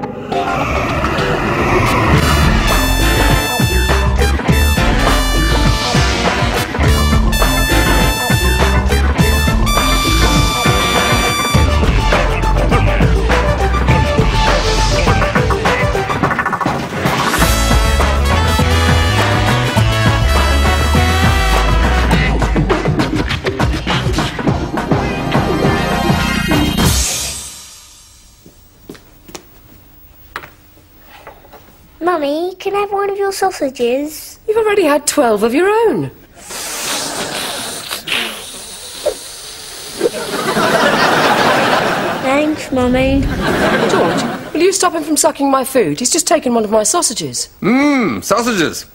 Música can I have one of your sausages? You've already had 12 of your own. Thanks, Mummy. George, will you stop him from sucking my food? He's just taken one of my sausages. Mmm, sausages.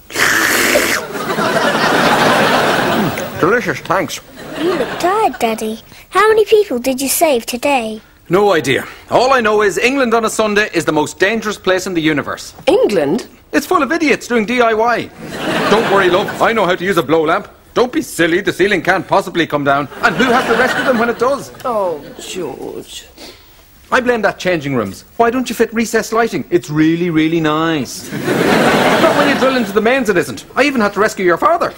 Mm, delicious, thanks. You look tired, Daddy. How many people did you save today? No idea. All I know is England on a Sunday is the most dangerous place in the universe. England? It's full of idiots doing DIY. Don't worry, love. I know how to use a blow lamp. Don't be silly. The ceiling can't possibly come down. And who has to rescue them when it does? Oh, George. I blame that changing rooms. Why don't you fit recessed lighting? It's really, really nice. but when you drill into the mains, it isn't. I even had to rescue your father.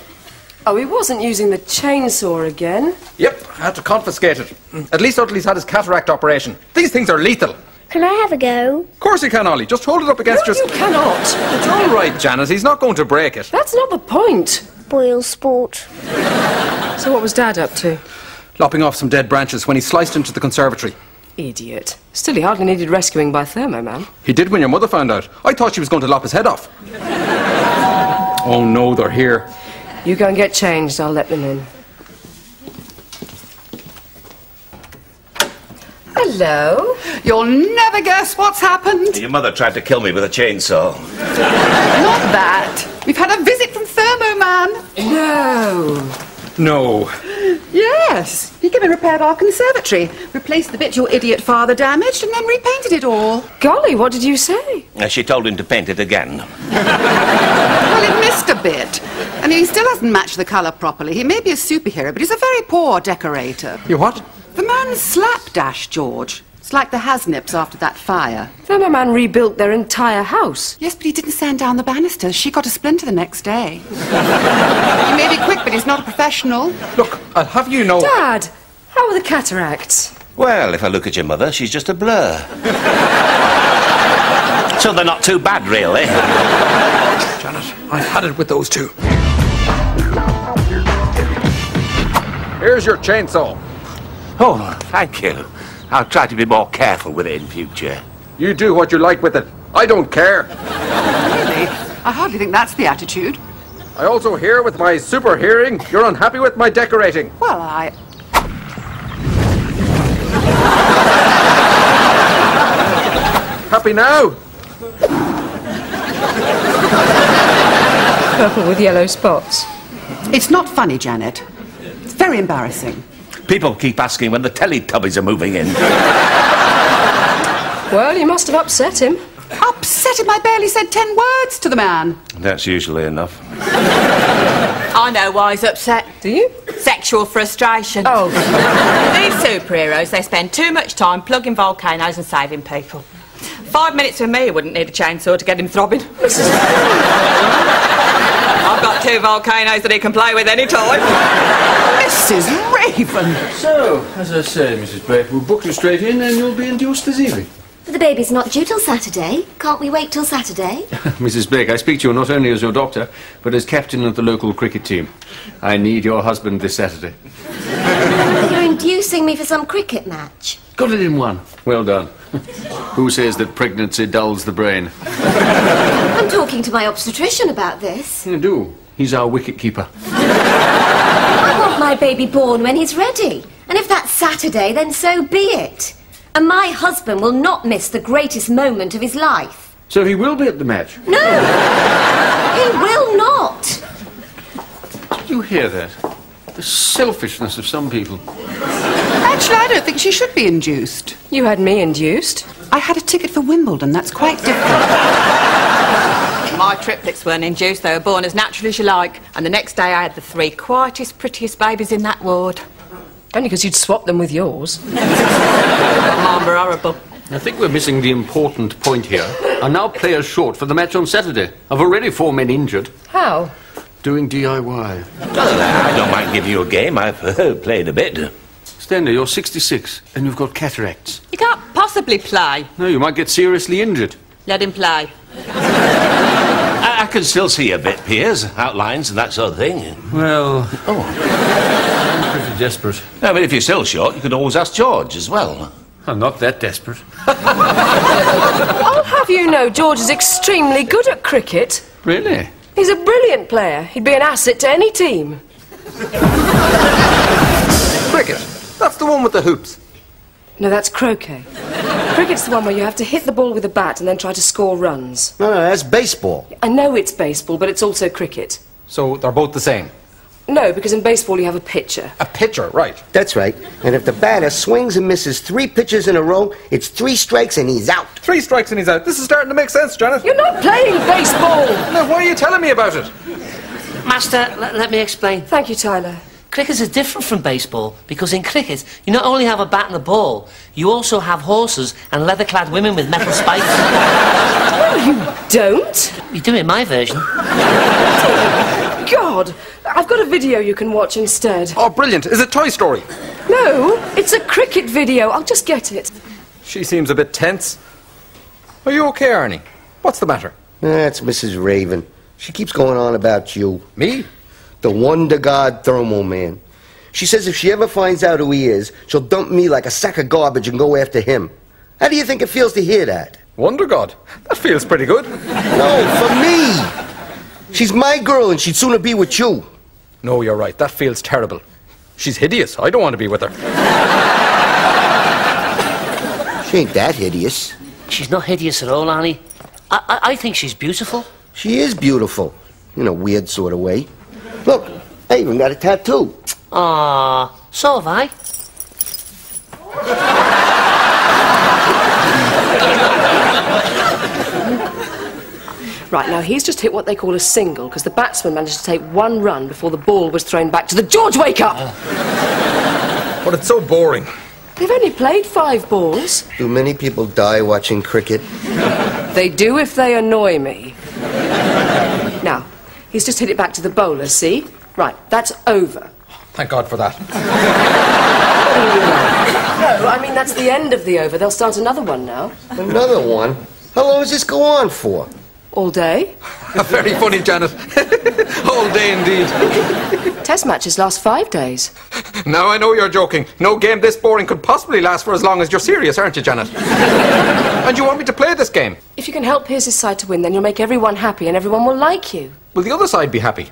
Oh, he wasn't using the chainsaw again. Yep, I had to confiscate it. At least Utley's had his cataract operation. These things are lethal. Can I have a go? Of course you can, Ollie. Just hold it up against No, your... you cannot. It's all right, Janet. He's not going to break it. That's not the point. Boil sport. So what was Dad up to? Lopping off some dead branches when he sliced into the conservatory. Idiot. Still, he hardly needed rescuing by Thermoman. He did when your mother found out. I thought she was going to lop his head off. oh no, they're here. You go and get changed. I'll let them in. Hello. You'll never guess what's happened. Your mother tried to kill me with a chainsaw. Not that. We've had a visit from Thermoman. No. No. Yes. He came and repaired our conservatory, replaced the bit your idiot father damaged, and then repainted it all. Golly, what did you say? Uh, She told him to paint it again. Well, it missed a bit. I mean, he still hasn't matched the colour properly. He may be a superhero, but he's a very poor decorator. You what? The man slapdash George. It's like the Hasnips after that fire. Thermoman rebuilt their entire house. Yes, but he didn't sand down the banisters. She got a splinter the next day. he may be quick, but he's not a professional. Look, I'll have you know. Dad, how are the cataracts? Well, if I look at your mother, she's just a blur. so they're not too bad, really. Janet, I've had it with those two. Here's your chainsaw. Oh, thank you. I'll try to be more careful with it in future. You do what you like with it. I don't care. Really? I hardly think that's the attitude. I also hear with my super hearing you're unhappy with my decorating. Well, I. Happy now? Purple with yellow spots. It's not funny, Janet. It's very embarrassing. People keep asking when the Teletubbies are moving in. Well, you must have upset him. Upset him, I barely said ten words to the man. That's usually enough. I know why he's upset. Do you? Sexual frustration. Oh, These superheroes, they spend too much time plugging volcanoes and saving people. Five minutes with me wouldn't need a chainsaw to get him throbbing. I've two volcanoes that he can play with any time. Mrs. Raven! So, as I say, Mrs. Blake, we'll book you straight in and you'll be induced this evening. But the baby's not due till Saturday. Can't we wait till Saturday? Mrs. Blake, I speak to you not only as your doctor, but as captain of the local cricket team. I need your husband this Saturday. You're inducing me for some cricket match. Got it in one. Well done. Who says that pregnancy dulls the brain? I'm talking to my obstetrician about this. You do. He's our wicket keeper. I want my baby born when he's ready. And if that's Saturday, then so be it. And my husband will not miss the greatest moment of his life. So he will be at the match. No! he will not! Did you hear that? The selfishness of some people. Actually, I don't think she should be induced. you had me induced. I had a ticket for Wimbledon, that's quite different. My triplets weren't induced, they were born as naturally as you like. And the next day I had the three quietest, prettiest babies in that ward. Only because you'd swap them with yours. Mine were horrible. I think we're missing the important point here. Are now players short for the match on Saturday? I've already four men injured. How? Doing DIY. Well, I don't mind giving you a game. I've uh, played a bit. Stanley, you're 66 and you've got cataracts. You can't possibly play. No, you might get seriously injured. Let him play. I, I can still see a bit, Piers, outlines and that sort of thing. Well, Oh. I'm pretty desperate. No, but if you're still short, you could always ask George as well. I'm not that desperate. I'll oh, have you know George is extremely good at cricket. Really? He's a brilliant player. He'd be an asset to any team. Cricket. That's the one with the hoops. No, that's croquet. Cricket's the one where you have to hit the ball with a bat and then try to score runs. No, no, that's baseball. I know it's baseball, but it's also cricket. So they're both the same. No, because in baseball you have a pitcher. A pitcher, right. That's right. And if the batter swings and misses three pitches in a row, it's three strikes and he's out. Three strikes and he's out. This is starting to make sense, Janet. You're not playing baseball! Now, why are you telling me about it? Master, l- let me explain. Thank you, Tyler. Cricket is different from baseball because in cricket, you not only have a bat and a ball, you also have horses and leather clad women with metal spikes. No, you don't? you do it in my version. God! I've got a video you can watch instead. Oh, brilliant. Is it Toy Story? No, it's a cricket video. I'll just get it. She seems a bit tense. Are you okay, Arnie? What's the matter? That's Mrs. Raven. She keeps going on about you. Me? The Wonder God Thermoman. She says if she ever finds out who he is, she'll dump me like a sack of garbage and go after him. How do you think it feels to hear that? Wonder God. That feels pretty good. No, for me! She's my girl and she'd sooner be with you. No, you're right. That feels terrible. She's hideous. I don't want to be with her. She ain't that hideous. She's not hideous at all, Arnie. I, I, I think she's beautiful. She is beautiful. In a weird sort of way. Look, I even got a tattoo. Ah, so have I. Right, now he's just hit what they call a single because the batsman managed to take one run before the ball was thrown back to the George Wake Up! But it's so boring. They've only played five balls. Do many people die watching cricket? They do if they annoy me. Now, he's just hit it back to the bowler, see? Right, that's over. Thank God for that. No, I mean, that's the end of the over. They'll start another one now. Another one? How long does this go on for? All day. Very funny, Janet. All day indeed. Test matches last five days. Now I know you're joking. No game this boring could possibly last for as long as you're serious, aren't you, Janet? and you want me to play this game? If you can help Piers's side to win, then you'll make everyone happy and everyone will like you. Will the other side be happy?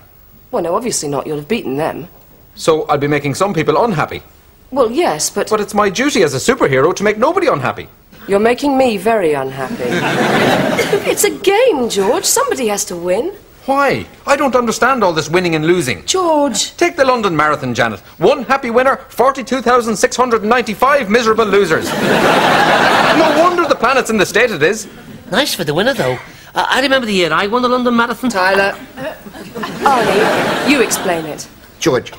Well, no, obviously not. You'll have beaten them. So I'll be making some people unhappy. Well, yes, but But it's my duty as a superhero to make nobody unhappy. you're making me very unhappy. it's a game, George. Somebody has to win. Why? I don't understand all this winning and losing. George. Take the London Marathon, Janet. One happy winner, 42,695 miserable losers. no wonder the planet's in the state it is. Nice for the winner, though. Uh, I remember the year I won the London Marathon. Tyler. Arnie, you explain it. George,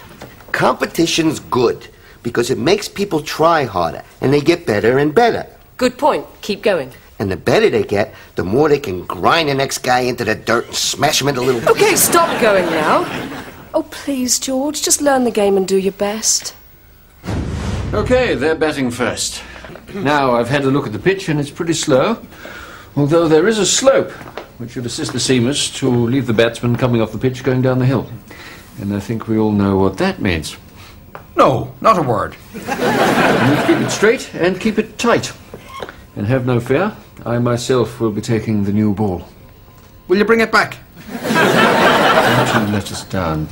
competition's good because it makes people try harder and they get better and better. Good point. Keep going. And the better they get, the more they can grind the next guy into the dirt and smash him into little Okay, stop going now. Oh, please, George, just learn the game and do your best. Okay, they're batting first. Now, I've had a look at the pitch and it's pretty slow, although there is a slope which would assist the seamers to leave the batsman coming off the pitch going down the hill. And I think we all know what that means. No, not a word. Keep it straight and keep it tight. And have no fear, I myself will be taking the new ball. Will you bring it back? Don't you let us down.